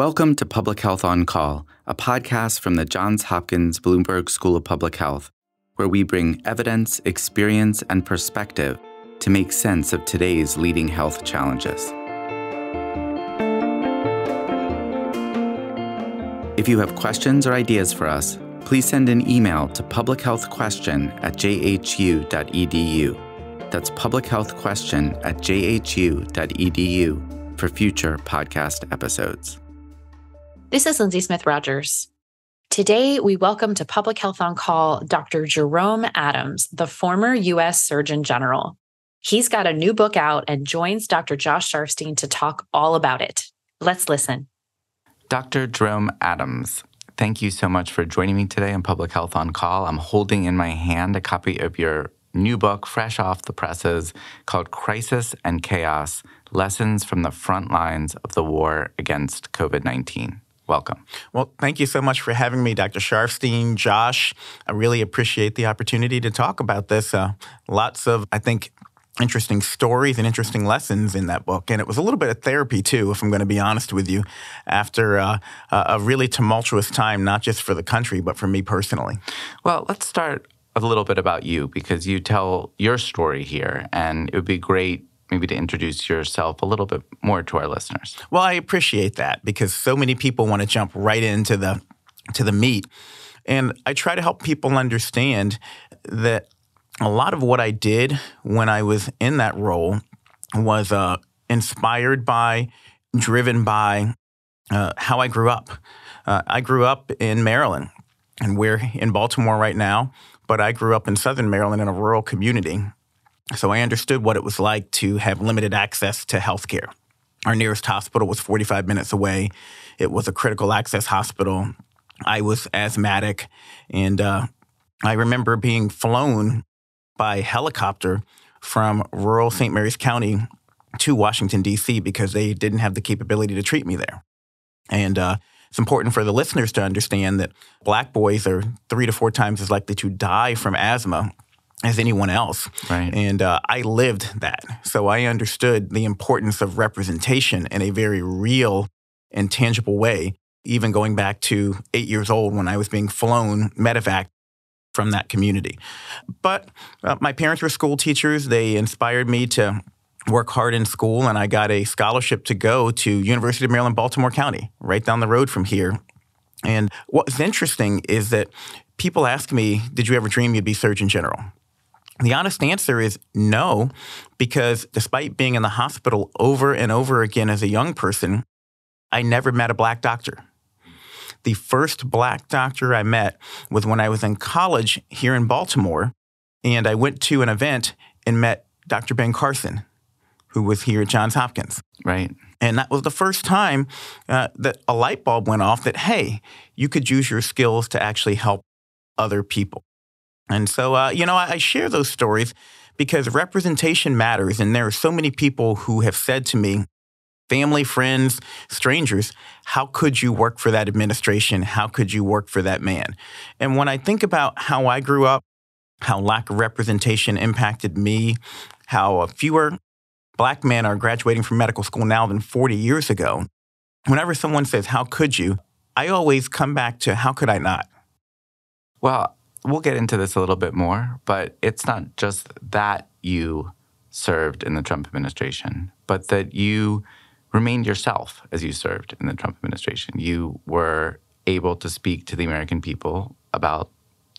Welcome to Public Health on Call, a podcast from the Johns Hopkins Bloomberg School of Public Health, where we bring evidence, experience, and perspective to make sense of today's leading health challenges. If you have questions or ideas for us, please send an email to publichealthquestion at jhu.edu. That's publichealthquestion at jhu.edu for future podcast episodes. This is Lindsay Smith Rogers. Today, we welcome to Public Health on Call Dr. Jerome Adams, the former U.S. Surgeon General. He's got a new book out and joins Dr. Josh Sharfstein to talk all about it. Let's listen. Dr. Jerome Adams, thank you so much for joining me today on Public Health on Call. I'm holding in my hand a copy of your new book, fresh off the presses, called Crisis and Chaos Lessons from the Front Lines of the War Against COVID 19. Welcome. Well, thank you so much for having me, Dr. Sharfstein, Josh. I really appreciate the opportunity to talk about this. Uh, lots of, I think, interesting stories and interesting lessons in that book. And it was a little bit of therapy, too, if I'm going to be honest with you, after uh, a really tumultuous time, not just for the country, but for me personally. Well, let's start a little bit about you because you tell your story here, and it would be great maybe to introduce yourself a little bit more to our listeners. Well, I appreciate that because so many people want to jump right into the to the meat. And I try to help people understand that a lot of what I did when I was in that role was uh, inspired by, driven by uh, how I grew up. Uh, I grew up in Maryland, and we're in Baltimore right now, but I grew up in Southern Maryland in a rural community. So I understood what it was like to have limited access to health care. Our nearest hospital was 45 minutes away. It was a critical access hospital. I was asthmatic, and uh, I remember being flown by helicopter from rural St. Mary's County to Washington, D.C., because they didn't have the capability to treat me there. And uh, it's important for the listeners to understand that black boys are three to four times as likely to die from asthma as anyone else. Right. And uh, I lived that. So I understood the importance of representation in a very real and tangible way, even going back to eight years old when I was being flown medevac from that community. But uh, my parents were school teachers. They inspired me to work hard in school, and I got a scholarship to go to University of Maryland, Baltimore County, right down the road from here. And what's interesting is that people ask me, Did you ever dream you'd be Surgeon General? The honest answer is no, because despite being in the hospital over and over again as a young person, I never met a black doctor. The first black doctor I met was when I was in college here in Baltimore, and I went to an event and met Dr. Ben Carson, who was here at Johns Hopkins. Right. And that was the first time uh, that a light bulb went off that, hey, you could use your skills to actually help other people. And so, uh, you know, I, I share those stories because representation matters. And there are so many people who have said to me, family, friends, strangers, how could you work for that administration? How could you work for that man? And when I think about how I grew up, how lack of representation impacted me, how fewer black men are graduating from medical school now than 40 years ago, whenever someone says, How could you? I always come back to, How could I not? Well, we'll get into this a little bit more, but it's not just that you served in the Trump administration, but that you remained yourself as you served in the Trump administration. You were able to speak to the American people about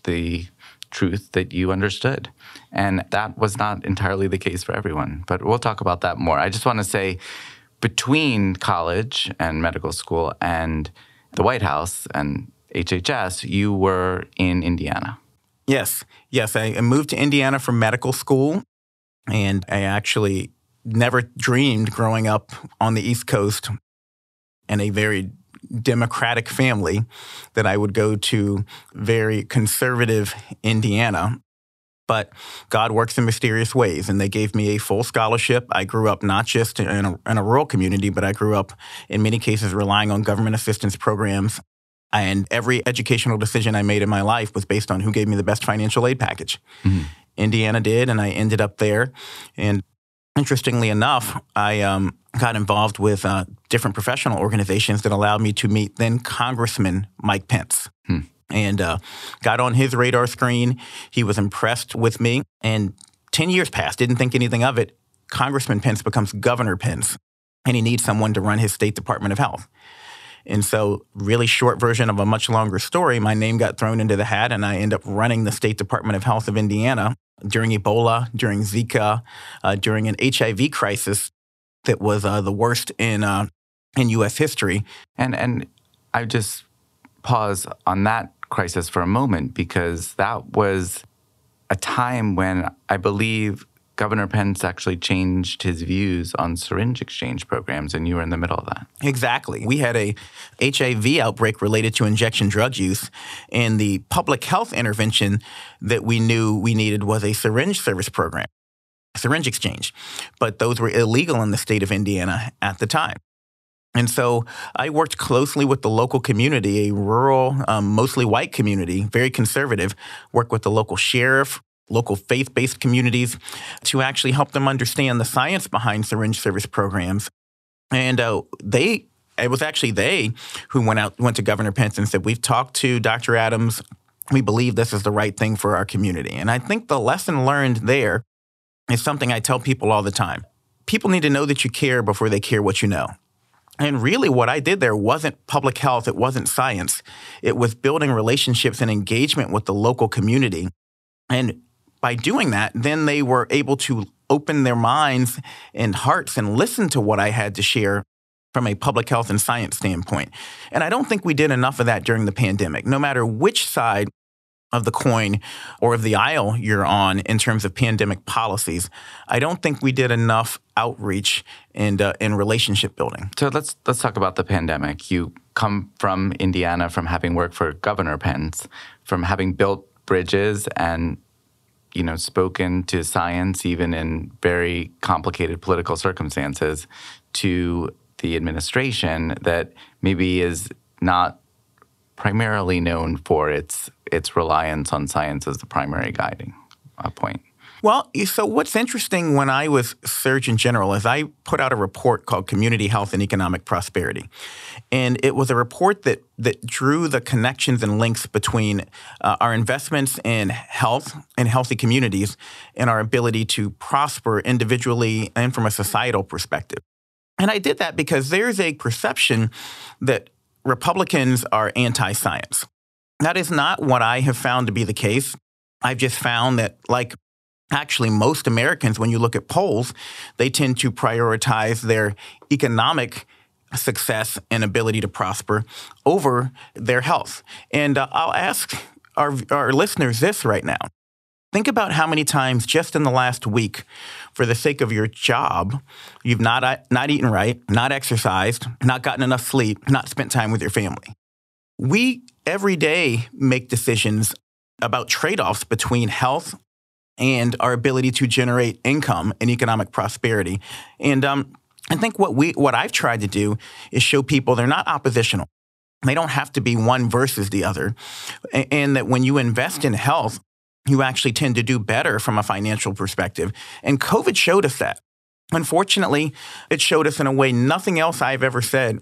the truth that you understood. And that was not entirely the case for everyone, but we'll talk about that more. I just want to say between college and medical school and the White House and HHS, you were in Indiana. Yes, yes. I moved to Indiana for medical school, and I actually never dreamed growing up on the East Coast in a very democratic family that I would go to very conservative Indiana. But God works in mysterious ways, and they gave me a full scholarship. I grew up not just in a, in a rural community, but I grew up in many cases relying on government assistance programs and every educational decision I made in my life was based on who gave me the best financial aid package. Mm-hmm. Indiana did, and I ended up there. And interestingly enough, I um, got involved with uh, different professional organizations that allowed me to meet then Congressman Mike Pence. Hmm. And uh, got on his radar screen. He was impressed with me. And 10 years passed, didn't think anything of it. Congressman Pence becomes Governor Pence, and he needs someone to run his state Department of Health. And so, really short version of a much longer story, my name got thrown into the hat, and I end up running the State Department of Health of Indiana during Ebola, during Zika, uh, during an HIV crisis that was uh, the worst in uh, in U.S. history. And and I just pause on that crisis for a moment because that was a time when I believe Governor Pence actually changed his views on syringe exchange programs, and you were in the middle of that. Exactly. We had a HIV outbreak related to injection drug use, and the public health intervention that we knew we needed was a syringe service program, syringe exchange. But those were illegal in the state of Indiana at the time. And so I worked closely with the local community, a rural, um, mostly white community, very conservative, worked with the local sheriff, local faith based communities to actually help them understand the science behind syringe service programs. And uh, they, it was actually they who went out, went to Governor Pence and said, We've talked to Dr. Adams. We believe this is the right thing for our community. And I think the lesson learned there is something I tell people all the time. People need to know that you care before they care what you know. And really, what I did there wasn't public health, it wasn't science. It was building relationships and engagement with the local community. And by doing that, then they were able to open their minds and hearts and listen to what I had to share from a public health and science standpoint. And I don't think we did enough of that during the pandemic. No matter which side of the coin or of the aisle you're on in terms of pandemic policies, I don't think we did enough outreach and uh, relationship building. So let's let's talk about the pandemic. You come from Indiana from having worked for Governor Pence, from having built bridges and you know, spoken to science, even in very complicated political circumstances, to the administration that maybe is not primarily known for its its reliance on science as the primary guiding uh, point. Well, so what's interesting when I was Surgeon General is I put out a report called Community Health and Economic Prosperity. And it was a report that, that drew the connections and links between uh, our investments in health and healthy communities and our ability to prosper individually and from a societal perspective. And I did that because there's a perception that Republicans are anti science. That is not what I have found to be the case. I've just found that, like actually most Americans, when you look at polls, they tend to prioritize their economic success and ability to prosper over their health. And uh, I'll ask our, our listeners this right now. Think about how many times just in the last week, for the sake of your job, you've not, uh, not eaten right, not exercised, not gotten enough sleep, not spent time with your family. We every day make decisions about trade offs between health and our ability to generate income and economic prosperity. And um, I think what we what I've tried to do is show people they're not oppositional. They don't have to be one versus the other, and that when you invest in health, you actually tend to do better from a financial perspective. And COVID showed us that. Unfortunately, it showed us in a way nothing else I've ever said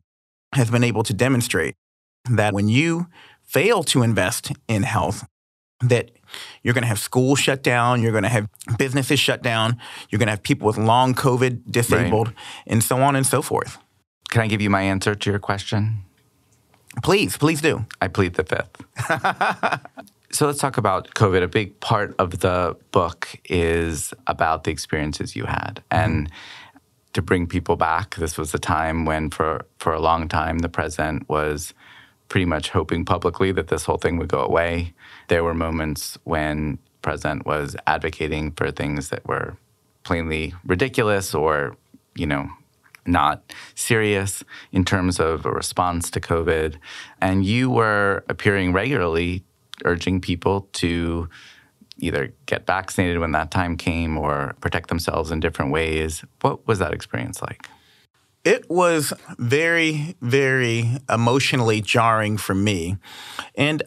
has been able to demonstrate that when you fail to invest in health, that you're going to have schools shut down, you're going to have businesses shut down, you're going to have people with long COVID disabled, right. and so on and so forth. Can I give you my answer to your question? Please, please do. I plead the fifth. so let's talk about COVID. A big part of the book is about the experiences you had. And mm-hmm. to bring people back, this was a time when, for, for a long time, the president was pretty much hoping publicly that this whole thing would go away. There were moments when president was advocating for things that were plainly ridiculous or, you know, not serious in terms of a response to COVID. And you were appearing regularly urging people to either get vaccinated when that time came or protect themselves in different ways. What was that experience like? It was very, very emotionally jarring for me. And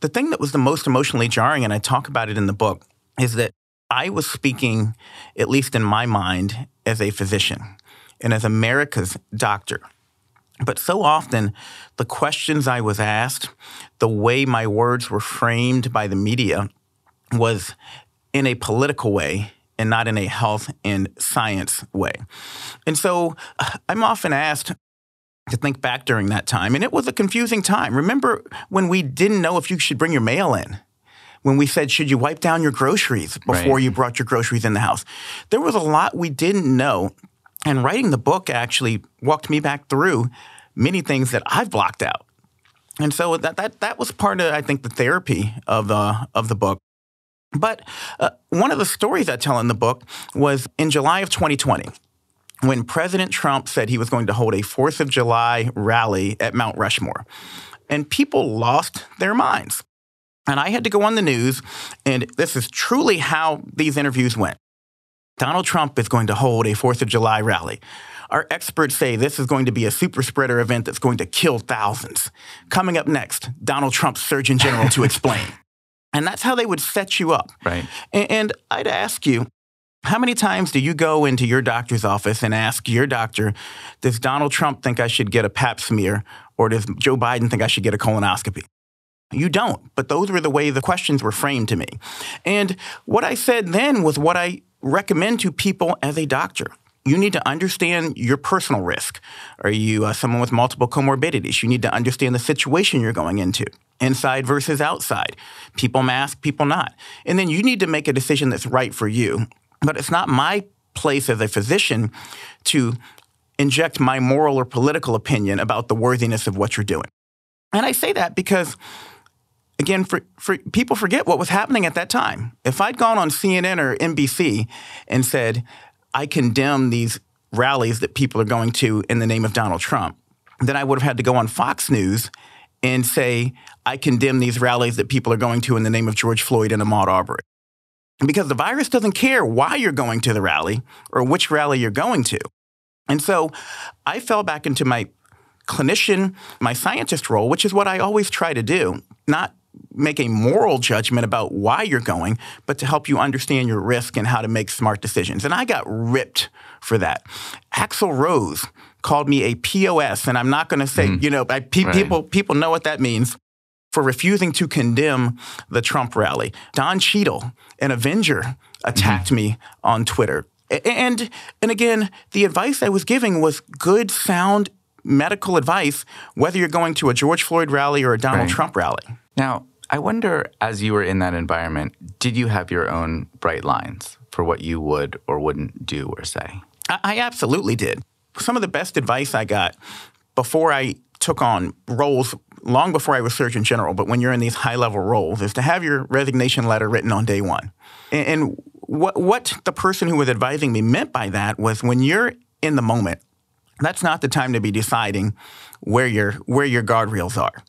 the thing that was the most emotionally jarring, and I talk about it in the book, is that I was speaking, at least in my mind, as a physician and as America's doctor. But so often, the questions I was asked, the way my words were framed by the media, was in a political way and not in a health and science way. And so I'm often asked to think back during that time, and it was a confusing time. Remember when we didn't know if you should bring your mail in? When we said, should you wipe down your groceries before right. you brought your groceries in the house? There was a lot we didn't know. And writing the book actually walked me back through many things that I've blocked out. And so that that that was part of I think the therapy of the of the book. But uh, one of the stories I tell in the book was in July of 2020 when President Trump said he was going to hold a 4th of July rally at Mount Rushmore. And people lost their minds. And I had to go on the news, and this is truly how these interviews went. Donald Trump is going to hold a 4th of July rally. Our experts say this is going to be a super spreader event that's going to kill thousands. Coming up next, Donald Trump's Surgeon General to explain. And that's how they would set you up. Right. And, and I'd ask you, how many times do you go into your doctor's office and ask your doctor, does Donald Trump think I should get a pap smear or does Joe Biden think I should get a colonoscopy? You don't, but those were the way the questions were framed to me. And what I said then was what I recommend to people as a doctor. You need to understand your personal risk. Are you uh, someone with multiple comorbidities? You need to understand the situation you're going into, inside versus outside, people mask, people not. And then you need to make a decision that's right for you. But it's not my place as a physician to inject my moral or political opinion about the worthiness of what you're doing. And I say that because again, for, for, people forget what was happening at that time. If I'd gone on CNN or NBC and said, I condemn these rallies that people are going to in the name of Donald Trump, then I would have had to go on Fox News and say, I condemn these rallies that people are going to in the name of George Floyd and Ahmaud Arbery. Because the virus doesn't care why you're going to the rally or which rally you're going to. And so I fell back into my clinician, my scientist role, which is what I always try to do, not make a moral judgment about why you're going, but to help you understand your risk and how to make smart decisions. And I got ripped for that. Axl Rose called me a POS, and I'm not going to say, mm. you know, I, pe- right. people people know what that means for refusing to condemn the Trump rally. Don Cheadle, an Avenger, attacked mm-hmm. me on Twitter. And and again, the advice I was giving was good, sound medical advice, whether you're going to a George Floyd rally or a Donald right. Trump rally. Now, I wonder, as you were in that environment, did you have your own bright lines for what you would or wouldn't do or say? I, I absolutely did. Some of the best advice I got before I took on roles long before I was Surgeon General, but when you're in these high level roles, is to have your resignation letter written on day one. And, and what, what the person who was advising me meant by that was when you're in the moment, that's not the time to be deciding where your where your guardrails are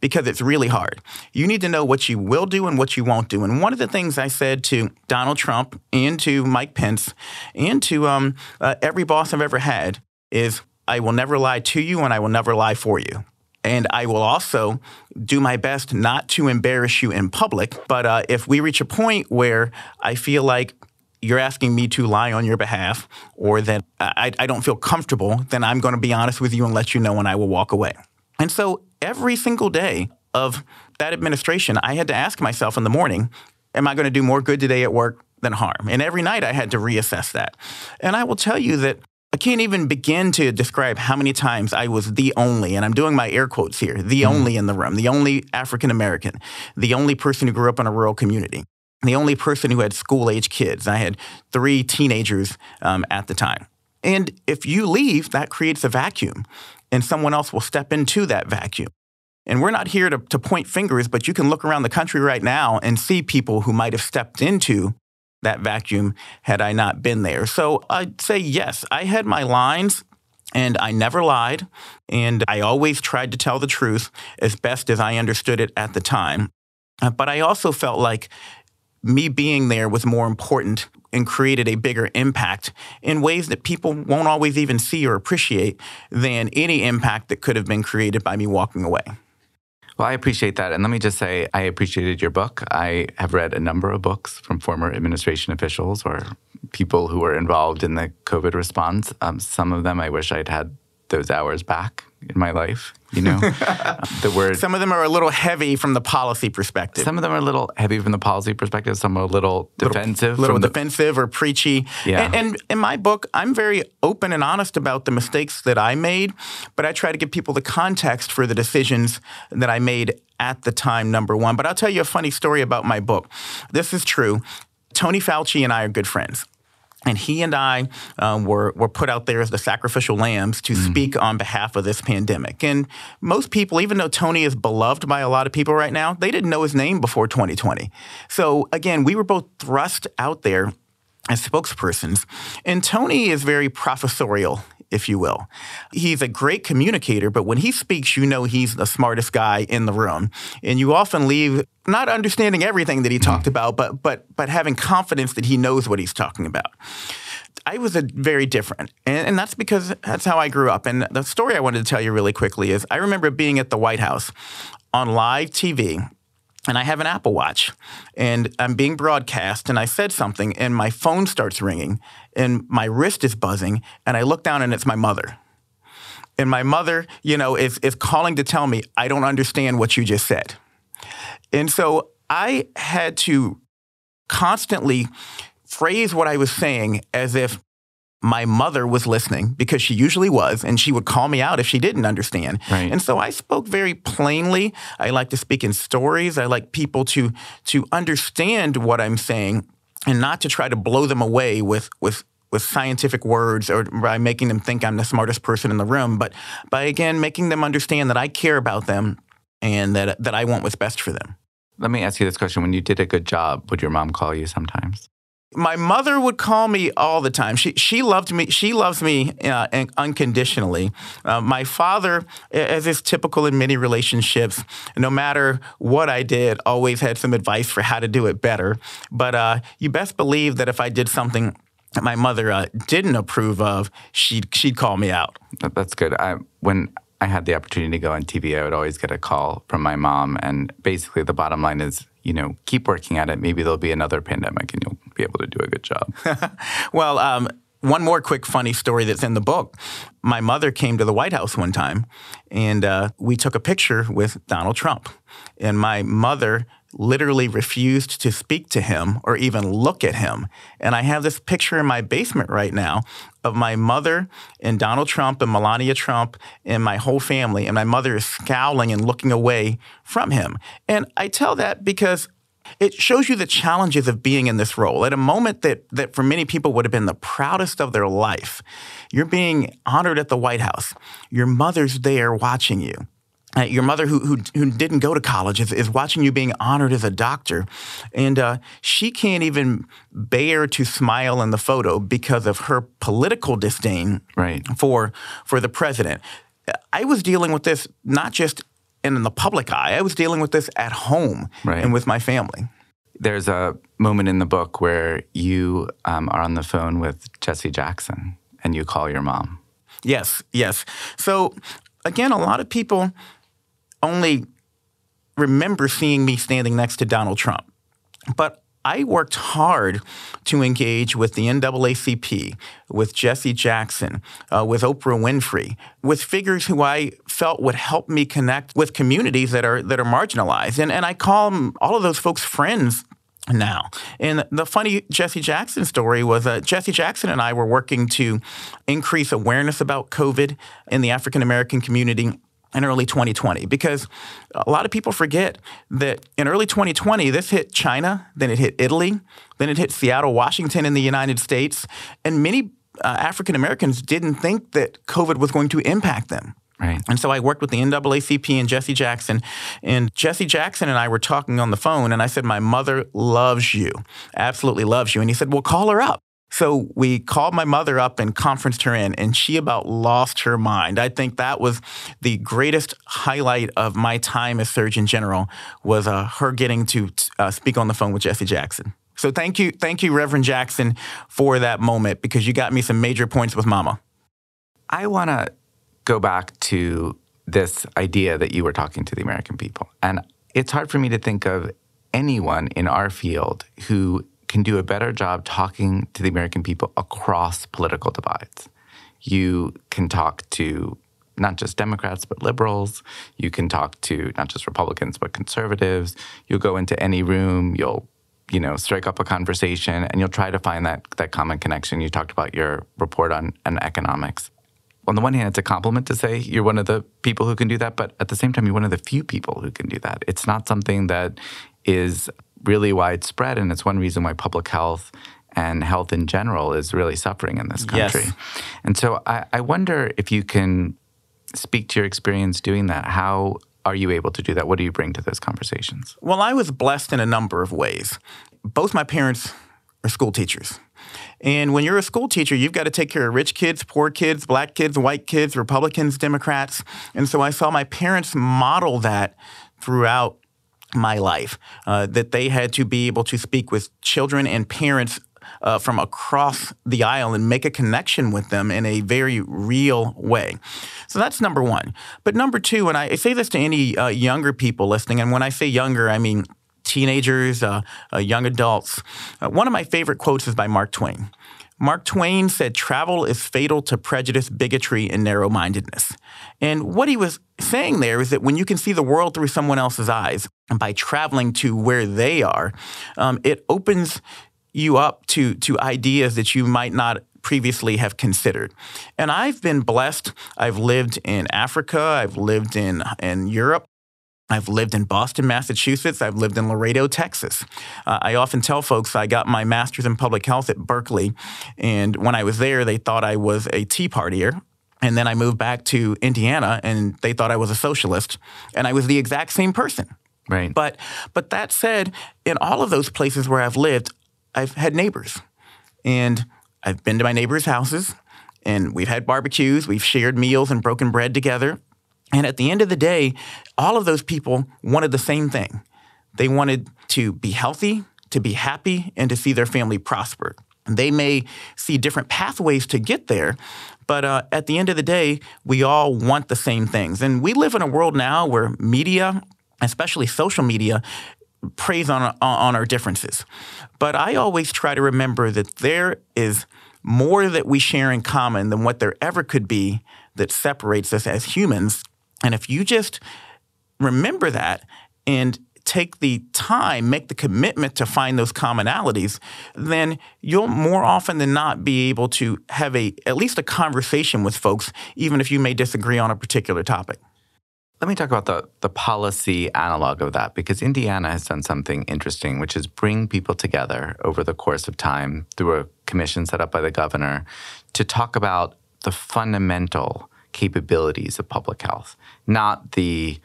because it's really hard. You need to know what you will do and what you won't do. And one of the things I said to Donald Trump and to Mike Pence and to um, uh, every boss I've ever had is I will never lie to you and I will never lie for you. And I will also do my best not to embarrass you in public. But uh, if we reach a point where I feel like you're asking me to lie on your behalf or that I, I don't feel comfortable, then I'm going to be honest with you and let you know and I will walk away. And so every single day of that administration, I had to ask myself in the morning, am I going to do more good today at work than harm? And every night I had to reassess that. And I will tell you that I can't even begin to describe how many times I was the only, and I'm doing my air quotes here, the mm. only in the room, the only African American, the only person who grew up in a rural community the only person who had school age kids. I had three teenagers um, at the time. And if you leave, that creates a vacuum, and someone else will step into that vacuum. And we're not here to, to point fingers, but you can look around the country right now and see people who might have stepped into that vacuum had I not been there. So I'd say yes, I had my lines and I never lied. And I always tried to tell the truth as best as I understood it at the time. Uh, but I also felt like me being there was more important and created a bigger impact in ways that people won't always even see or appreciate than any impact that could have been created by me walking away. Well, I appreciate that. And let me just say, I appreciated your book. I have read a number of books from former administration officials or people who were involved in the COVID response. Um, some of them I wish I'd had those hours back in my life. You know, the word. Some of them are a little heavy from the policy perspective. Some of them are a little heavy from the policy perspective. Some are a little defensive. A little the- defensive or preachy. Yeah. And, and in my book, I'm very open and honest about the mistakes that I made, but I try to give people the context for the decisions that I made at the time, number one. But I'll tell you a funny story about my book. This is true. Tony Fauci and I are good friends. And he and I um, were, were put out there as the sacrificial lambs to speak on behalf of this pandemic. And most people, even though Tony is beloved by a lot of people right now, they didn't know his name before 2020. So again, we were both thrust out there as spokespersons. And Tony is very professorial, if you will. He's a great communicator, but when he speaks, you know he's the smartest guy in the room. And you often leave not understanding everything that he mm-hmm. talked about, but but but having confidence that he knows what he's talking about. I was a very different, and, and that's because that's how I grew up. And the story I wanted to tell you really quickly is I remember being at the White House on live TV and I have an Apple Watch, and I'm being broadcast, and I said something, and my phone starts ringing, and my wrist is buzzing, and I look down, and it's my mother. And my mother, you know, is, is calling to tell me, I don't understand what you just said. And so I had to constantly phrase what I was saying as if my mother was listening because she usually was, and she would call me out if she didn't understand. Right. And so I spoke very plainly. I like to speak in stories. I like people to to understand what I'm saying and not to try to blow them away with with with scientific words or by making them think I'm the smartest person in the room, but by again making them understand that I care about them and that that I want what's best for them. Let me ask you this question: When you did a good job, would your mom call you sometimes? My mother would call me all the time. She she loved me. She loves me uh, unconditionally. Uh, my father, as is typical in many relationships, no matter what I did, always had some advice for how to do it better. But uh, you best believe that if I did something that my mother uh, didn't approve of, she'd she'd call me out. That's good. I, when I had the opportunity to go on TV, I would always get a call from my mom, and basically the bottom line is, you know, keep working at it. Maybe there'll be another pandemic, and you'll be able to do a good job. Well, um, one more quick funny story that's in the book. My mother came to the White House one time, and uh, we took a picture with Donald Trump. And my mother literally refused to speak to him or even look at him. And I have this picture in my basement right now of my mother and Donald Trump and Melania Trump and my whole family. And my mother is scowling and looking away from him. And I tell that because it shows you the challenges of being in this role at a moment that that for many people would have been the proudest of their life. You're being honored at the White House. Your mother's there watching you. Uh, your mother, who, who who didn't go to college, is, is watching you being honored as a doctor, and uh, she can't even bear to smile in the photo because of her political disdain Right. for for the president. I was dealing with this not just in the public eye. I was dealing with this at home Right. and with my family. There's a moment in the book where you um, are on the phone with Jesse Jackson, and you call your mom. Yes, yes. So again, a lot of people only remember seeing me standing next to Donald Trump. But I worked hard to engage with the NAACP, with Jesse Jackson, uh, with Oprah Winfrey, with figures who I felt would help me connect with communities that are that are marginalized. And and I call all of those folks friends now. And the funny Jesse Jackson story was uh, Jesse Jackson and I were working to increase awareness about COVID in the African American community in early 2020 because a lot of people forget that in early 2020 this hit China, then it hit Italy, then it hit Seattle, Washington in the United States, and many uh, African Americans didn't think that COVID was going to impact them. Right. And so I worked with the NAACP and Jesse Jackson. And Jesse Jackson and I were talking on the phone, and I said, My mother loves you, absolutely loves you. And he said, Well, call her up. So we called my mother up and conferenced her in, and she about lost her mind. I think that was the greatest highlight of my time as Surgeon General was uh, her getting to uh, speak on the phone with Jesse Jackson. So thank you, thank you, Reverend Jackson, for that moment because you got me some major points with Mama. I want to go back to this idea that you were talking to the American people. And it's hard for me to think of anyone in our field who can do a better job talking to the American people across political divides. You can talk to not just Democrats, but liberals. You can talk to not just Republicans, but conservatives. You'll go into any room, you'll you know, strike up a conversation and you'll try to find that that common connection. You talked about your report on, on economics. On the one hand, it's a compliment to say you're one of the people who can do that, but at the same time, you're one of the few people who can do that. It's not something that is really widespread, and it's one reason why public health and health in general is really suffering in this country. Yes. And so I, I wonder if you can speak to your experience doing that. How are you able to do that? What do you bring to those conversations? Well, I was blessed in a number of ways. Both my parents are school teachers. And when you're a school teacher, you've got to take care of rich kids, poor kids, black kids, white kids, Republicans, Democrats. And so I saw my parents model that throughout my life, uh, that they had to be able to speak with children and parents uh, from across the aisle and make a connection with them in a very real way. So that's number one. But number two, and I say this to any uh, younger people listening, and when I say younger, I mean teenagers, uh, uh young adults. Uh, one of my favorite quotes is by Mark Twain. Mark Twain said, Travel is fatal to prejudice, bigotry, and narrow mindedness. And what he was saying there is that when you can see the world through someone else's eyes, and by traveling to where they are, um, it opens you up to to ideas that you might not previously have considered. And I've been blessed. I've lived in Africa, I've lived in in Europe. I've lived in Boston, Massachusetts. I've lived in Laredo, Texas. Uh, I often tell folks I got my master's in public health at Berkeley. And when I was there, they thought I was a Tea Partier. And then I moved back to Indiana and they thought I was a socialist. And I was the exact same person. Right. But but that said, in all of those places where I've lived, I've had neighbors, and I've been to my neighbors' houses, and we've had barbecues, we've shared meals and broken bread together. And at the end of the day, all of those people wanted the same thing. They wanted to be healthy, to be happy, and to see their family prosper. They may see different pathways to get there, but uh, at the end of the day, we all want the same things. And we live in a world now where media, especially social media, preys on, on our differences. But I always try to remember that there is more that we share in common than what there ever could be that separates us as humans. And if you just remember that and take the time, make the commitment to find those commonalities, then you'll more often than not be able to have a at least a conversation with folks, even if you may disagree on a particular topic. Let me talk about the, the policy analog of that because Indiana has done something interesting, which is bring people together over the course of time through a commission set up by the governor to talk about the fundamental capabilities of public health, not the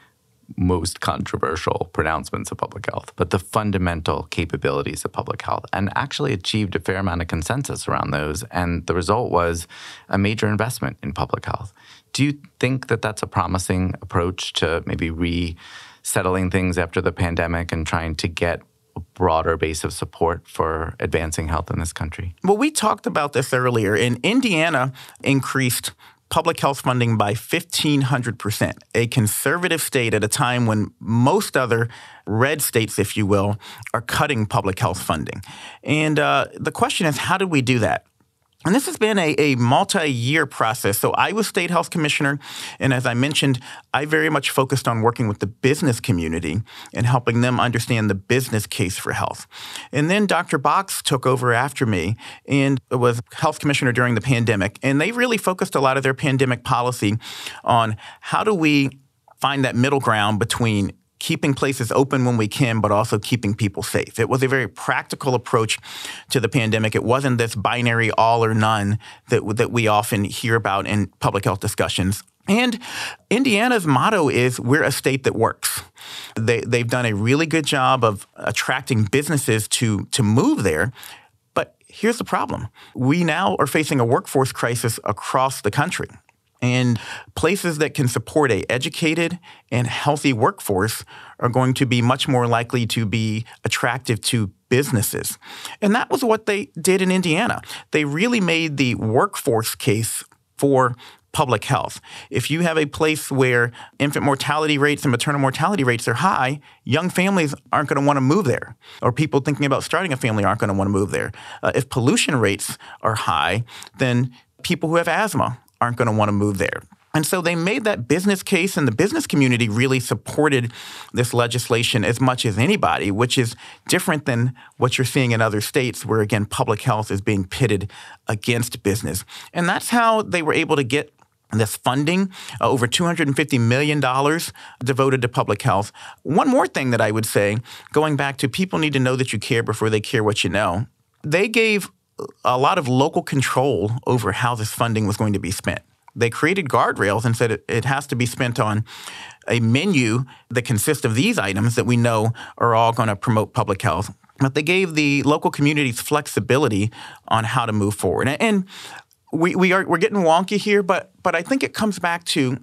most controversial pronouncements of public health, but the fundamental capabilities of public health, and actually achieved a fair amount of consensus around those. And the result was a major investment in public health. Do you think that that's a promising approach to maybe resettling things after the pandemic and trying to get a broader base of support for advancing health in this country? Well, we talked about this earlier. In Indiana, increased public health funding by 1,500%, a conservative state at a time when most other red states, if you will, are cutting public health funding. And uh, the question is, how did we do that? And this has been a, a multi year process. So, I was state health commissioner. And as I mentioned, I very much focused on working with the business community and helping them understand the business case for health. And then Dr. Box took over after me and was health commissioner during the pandemic. And they really focused a lot of their pandemic policy on how do we find that middle ground between keeping places open when we can, but also keeping people safe. It was a very practical approach to the pandemic. It wasn't this binary all or none that, that we often hear about in public health discussions. And Indiana's motto is we're a state that works. They, they've done a really good job of attracting businesses to, to move there. But here's the problem we now are facing a workforce crisis across the country. And places that can support a educated and healthy workforce are going to be much more likely to be attractive to businesses. And that was what they did in Indiana. They really made the workforce case for public health. If you have a place where infant mortality rates and maternal mortality rates are high, young families aren't going to want to move there, or people thinking about starting a family aren't going to want to move there. Uh, if pollution rates are high, then people who have asthma aren't going to want to move there. And so they made that business case, and the business community really supported this legislation as much as anybody, which is different than what you're seeing in other states, where again, public health is being pitted against business. And that's how they were able to get this funding, uh, over $250 million devoted to public health. One more thing that I would say, going back to people need to know that you care before they care what you know, they gave a lot of local control over how this funding was going to be spent. They created guardrails and said it, it has to be spent on a menu that consists of these items that we know are all going to promote public health. But they gave the local communities flexibility on how to move forward. And, we, we are we're getting wonky here, but but I think it comes back to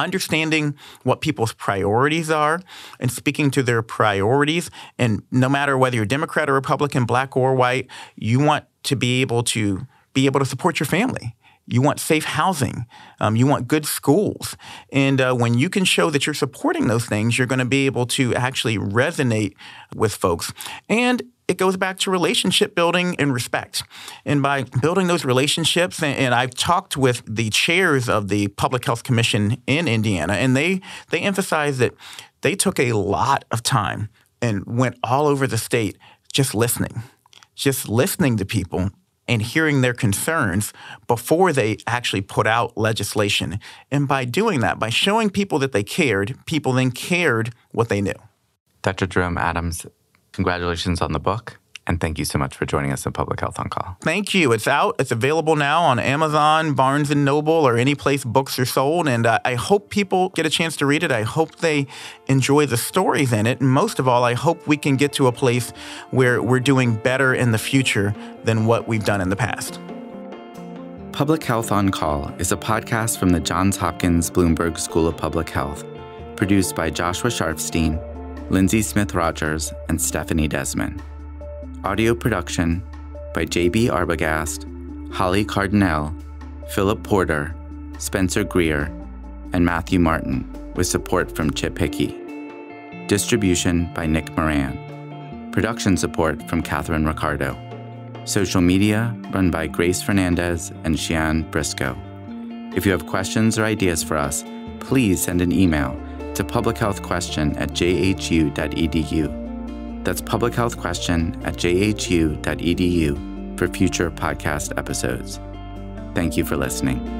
understanding what people's priorities are and speaking to their priorities. And no matter whether you're Democrat or Republican, black or white, you want to be able to be able to support your family. You want safe housing. Um, you want good schools. And uh, when you can show that you're supporting those things, you're going to be able to actually resonate with folks. And it goes back to relationship building and respect. And by building those relationships, and, and, I've talked with the chairs of the Public Health Commission in Indiana, and they they emphasize that they took a lot of time and went all over the state just listening, just listening to people and hearing their concerns before they actually put out legislation. And by doing that, by showing people that they cared, people then cared what they knew. Dr. Jerome Adams, Congratulations on the book. And thank you so much for joining us in Public Health on Call. Thank you. It's out. It's available now on Amazon, Barnes and Noble, or any place books are sold. And uh, I hope people get a chance to read it. I hope they enjoy the stories in it. And most of all, I hope we can get to a place where we're doing better in the future than what we've done in the past. Public Health on Call is a podcast from the Johns Hopkins Bloomberg School of Public Health, produced by Joshua Sharfstein Lindsay Smith Rogers, and Stephanie Desmond. Audio production by JB Arbogast, Holly Cardinale, Philip Porter, Spencer Greer, and Matthew Martin, with support from Chip Hickey. Distribution by Nick Moran. Production support from Catherine Ricardo. Social media run by Grace Fernandez and Shian Briscoe. If you have questions or ideas for us, please send an email to publichealthquestion at jhu.edu. That's publichealthquestion at jhu.edu for future podcast episodes. Thank you for listening.